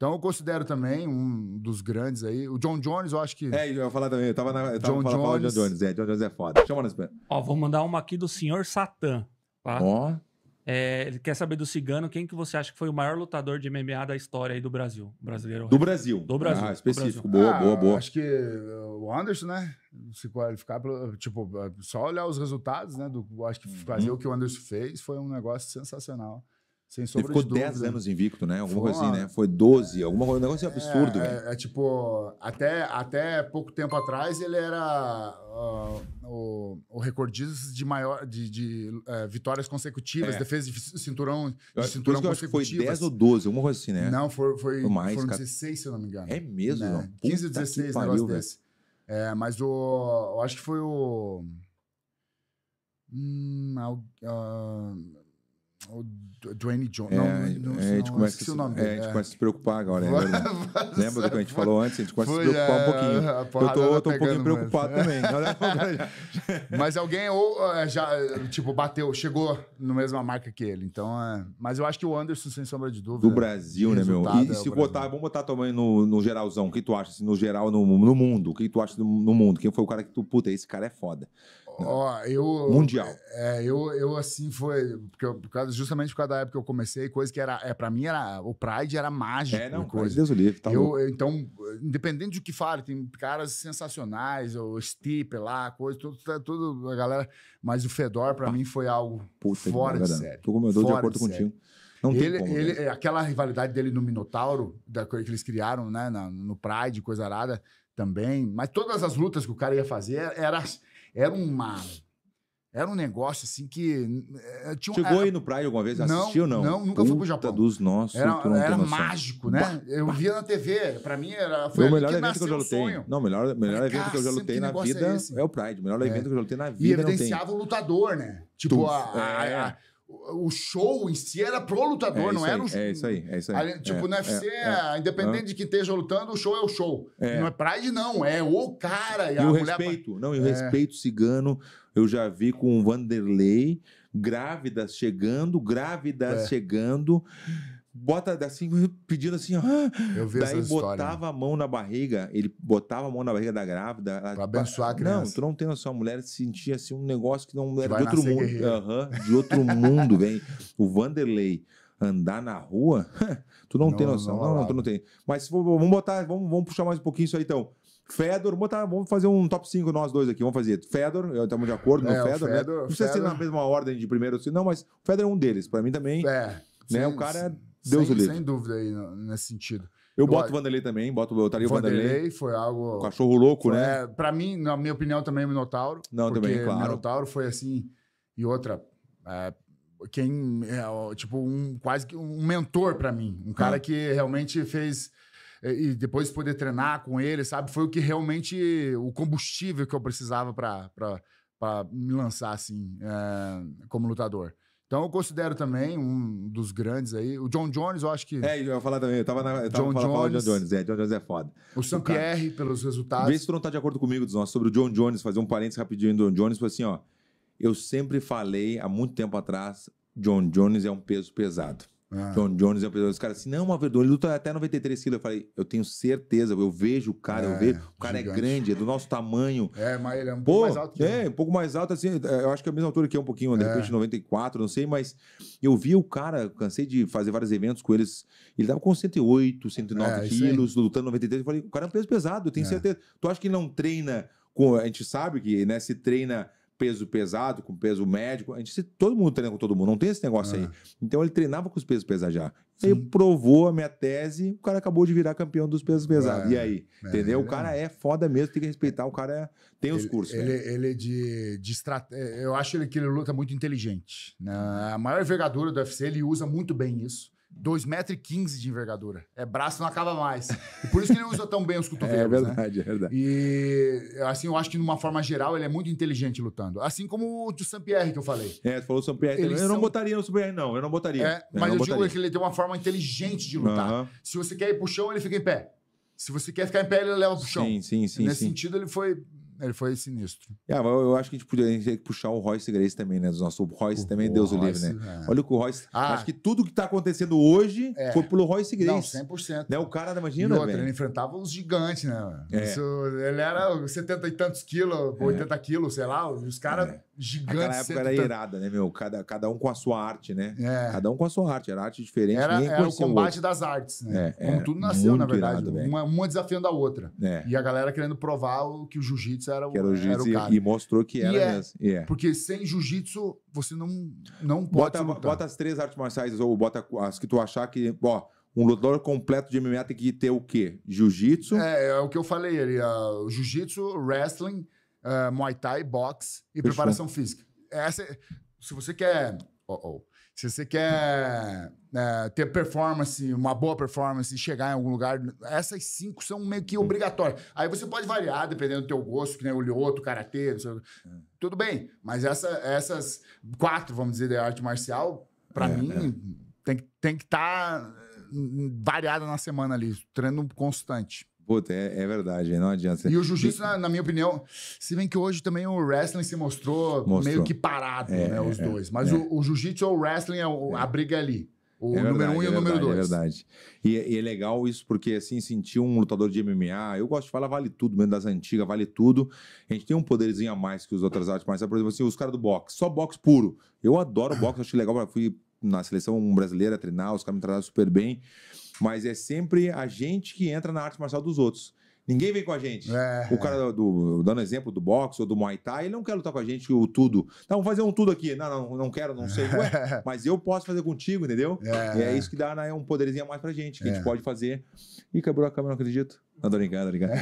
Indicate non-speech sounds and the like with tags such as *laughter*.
Então eu considero também um dos grandes aí. O John Jones, eu acho que. É, eu ia falar também. Eu tava, na, eu tava John falando Jones. John Jones. É, John Jones é foda. Chama pé. Ó, vou mandar uma aqui do senhor Satã. Tá? Ó. É, ele quer saber do Cigano quem que você acha que foi o maior lutador de MMA da história aí do Brasil. Brasileiro. Do Brasil. Do Brasil, Ah, específico. Brasil. Boa, Ah, boa, boa. Acho que uh, o Anderson, né? Se qualificar, pelo, tipo, uh, só olhar os resultados, né? Do, eu acho que fazer o que o Anderson fez foi um negócio sensacional. Sem Ele sombra ficou de dúvida. 10 anos invicto, né? Alguma Foi coisa assim, né? Foi 12, alguma coisa, um negócio absurdo, é, velho. é, é tipo, até, até pouco tempo atrás ele era ah, o, o recordista de maior de, de, eh, vitórias consecutivas, É. defesa de cinturão, de cinturão que foi consecutivas. 10 ou 12, alguma coisa assim, né? Não, foi, foi, mais, foram cara. 16, se eu não me engano. É mesmo, né? não? 15 ou Puta que 16, pariu, negócio velho. desse. É, mas o. Eu acho que foi o. Hum, ah, o Dwayne Johnson. É, não, é, não, a gente não, começa, esqueci o nome se- é, a dele. gente é. começa a se preocupar agora. É. *laughs* Lembra do que a gente falou antes? A gente começa a se preocupar um é, pouquinho. Eu tô, tá eu tô um pouquinho preocupado também. *laughs* Mas alguém ou já, tipo, bateu, chegou na mesma marca que ele. Então, é... Mas eu acho que o Anderson, sem sombra de dúvida. Do Brasil, né, meu? E, é se botar, vamos botar também no, no geralzão. O que tu acha? Assim, no geral, no, no mundo. O que tu acha no, no mundo? Quem foi o cara que tu, puta, esse cara é foda? Ó, eu. Mundial. É, eu, eu assim foi. Porque eu- por causa, justamente por causa da época que eu comecei, coisa que era. É, pra mim, era, o Pride era mágico. É, não, coisa. Deus o livre. Tá eu, eu, então, independente do que fale, tem caras sensacionais, o Stipper lá, coisa, tudo, tá- tudo, a galera. Mas o Fedor, pra mim, foi algo Puta fora de série. Tô com meu de acordo de série. contigo. Não tem ele, como. ele- velho. aquela rivalidade dele no Minotauro, da coisa que eles criaram, né, na- no Pride, coisa arada também. Mas todas as lutas que o cara ia fazer era, era uma. Era um negócio assim que. eh, Tinha Chegou era- aí no Pride alguma vez? Não, Assistiu ou não? não, nunca fui pro Puta Japão. dos nossos, Era, era mágico, né? Eu via na TV. Pra mim era. Foi o melhor que evento que eu já lutei. sonho. Não, o melhor, melhor evento que eu já "Cacete, lutei na negócio vida é é, esse?" o Pride. O melhor É. evento que eu já lutei na E vida tem. evidenciava o lutador, né? Tipo, a- a- é. a- o show em si era pro lutador, É não era o é isso aí, é isso aí. Tipo, É, no UFC, é, é. independente de quem esteja lutando, o show é o show. É. Não é Pride, não. É o cara. E, E o respeito, não, e o É. respeito cigano, eu já vi com o Vanderlei, grávidas chegando, grávidas É. chegando, bota assim, pedindo assim, ó. Eu vi Daí botava a mão na barriga, ele botava a mão na barriga da grávida. ela- Pra abençoar a Não, criança. tu não tem noção, a mulher sentia assim um negócio que não era de outro mundo. de outro mundo, vem. O Vanderlei andar na rua, *laughs* tu não, Não, tem noção. não Não, não, tu não tem. Mas vamos botar, vamos, vamos puxar mais um pouquinho isso aí então. Fedor, vamos, botar, vamos fazer um top 5 nós dois aqui. Vamos fazer. Fedor, estamos de acordo no É, o Fedor, né? Fedor- Não precisa ser Fedor- na mesma ordem de primeiro, assim, não, mas o Fedor é um deles. Pra mim também, É. né? sem- o cara é sem- Deus o livre. Sem dúvida aí nesse sentido. Eu Eu boto acho- o Vanderlei também, boto, botaria o Vanderlei. Vanderlei foi algo. O cachorro louco, né? É, pra mim, na minha opinião, também o Minotauro. Não, também, claro. O Minotauro foi assim. E outra. é, quem é, tipo um quase que um mentor pra mim, um cara Ah. que realmente fez e depois poder treinar com ele, sabe, foi o que realmente o combustível que eu precisava pra para me lançar assim é, como lutador. Então eu considero também um dos grandes aí, o John Jones, eu acho que É, eu ia falar também, eu tava, na, eu tava John falando, Jones. John Jones. É, John Jones é foda. o Sam Pierre pelos resultados. Vê se tu não tá de acordo comigo, nossos, sobre o John Jones, fazer um parênteses rapidinho do John Jones, foi assim, ó. Eu sempre falei, há muito tempo atrás, John Jones é um peso pesado. Ah. John Jones é um. Os caras assim, não, uma verdade, ele luta até 93 quilos. Eu falei, eu tenho certeza, eu vejo o cara, eu É, vejo, o cara gigante. é grande, é do nosso tamanho. É, mas ele é um Pô, pouco mais alto que eu. é, um pouco mais alto, assim, é, eu acho que é a mesma altura que eu, um pouquinho, de É. repente 94, não sei, mas eu vi o cara, cansei de fazer vários eventos com eles, ele tava com 108, 109 É, quilos, lutando 93, eu falei, o cara é um peso pesado, eu tenho É. certeza. Tu acha que ele não treina com, a gente sabe que, né, se treina peso pesado, com peso médico, a gente, todo mundo treina com todo mundo, não tem esse negócio É. aí. Então ele treinava com os pesos pesados já. Provou a minha tese, o cara acabou de virar campeão dos pesos pesados. É, e aí? é, entendeu? O cara é foda mesmo, tem que respeitar, o cara tem os ele, cursos. Ele, velho. ele é de, de estratégia. Eu acho ele, que ele luta muito inteligente. né? A maior envergadura do UFC, ele usa muito bem isso. 2,15m de envergadura. É braço não acaba mais. E por isso que ele usa tão bem os *laughs* cotovelos. É né? verdade, é verdade. E assim, eu acho que de uma forma geral ele é muito inteligente lutando. Assim como o do Saint-Pierre que eu falei. É, tu falou São Pierre. Eles Eu não são- botaria no Super não. Eu não botaria. É, eu mas não eu digo botaria. que ele tem uma forma inteligente de lutar. Aham. Se você quer ir pro chão, ele fica em pé. Se você quer ficar em pé, ele leva pro chão. Sim, sim, sim. Nesse sim. sentido, ele foi. Ele foi sinistro. É, mas eu, acho que a gente podia a gente tem que puxar o Royce Grace também, né? Do nosso o Royce também, O Deus o livre, né? é. Olha o que o Royce. Ah. Acho que tudo que tá acontecendo hoje É. foi pelo Royce Não, Grace. 100%. né? O cara, E imagina, outra, ele velho. enfrentava os gigantes, né? É. Isso, ele era 70 e tantos quilos, 80 quilos, sei lá, os caras É. gigantes. Aquela época e era irada, né, meu? Cada, cada um com a sua arte, né? É. Cada um com a sua arte. Era arte diferente. Era, era o combate outro. das artes, né? É, Como é, tudo nasceu, na verdade. irado, uma, uma desafiando a outra. É, E a galera querendo provar o, que o jiu-jitsu era, o- que era o jiu-jitsu e- e mostrou que era é. mesmo. E é. Porque sem jiu-jitsu, você não, não pode Bota, bota as três artes marciais, ou bota as que tu achar que, ó, um lutador completo de MMA tem que ter o quê? Jiu-jitsu, É, é o que eu falei ali. ah, jiu-jitsu, wrestling, ah, muay thai, boxe e Fechou. preparação física. Essa, é- se você quer... oh, oh, se você quer é, ter performance, uma boa performance e chegar em algum lugar, essas cinco são meio que obrigatórias. Aí você pode variar, dependendo do teu gosto, que nem o Lyoto, o Karatê, quê. tudo bem. Mas essa- essas quatro, vamos dizer, da arte marcial, pra É, mim, tem, que- tem que estar variada na semana ali, treino constante. Puta, é, é verdade, não adianta. E o jiu-jitsu, na, na minha opinião, se bem que hoje também o wrestling se mostrou, Mostrou. meio que parado, É, né, os é, dois. Mas é. o, o jiu-jitsu ou o wrestling, é o- a briga é ali. O É número verdade, um e o é número verdade, dois. É verdade. E, e é legal isso, porque assim, sentir um lutador de MMA, eu gosto de falar, vale tudo, mesmo das antigas, vale tudo. A gente tem um poderzinho a mais que os outras artes marciais. Por exemplo, assim, os caras do boxe, só boxe puro. Eu adoro boxe, acho legal. Fui na seleção brasileira treinar, os caras me trataram super bem. Mas é sempre a gente que entra na arte marcial dos outros. Ninguém vem com a gente. É, O cara do, dando exemplo do boxe ou do Muay Thai, ele não quer lutar com a gente o tudo. Não, vamos fazer um tudo aqui. Não, não, não quero, não sei. Ué, *laughs* mas eu posso fazer contigo, entendeu? É. E é isso que dá né, um poderzinho a mais pra gente, que a É. gente pode fazer. Ih, quebrou a câmera, não acredito. Não, tô brincando, tô brincando.